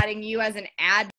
adding you as an ad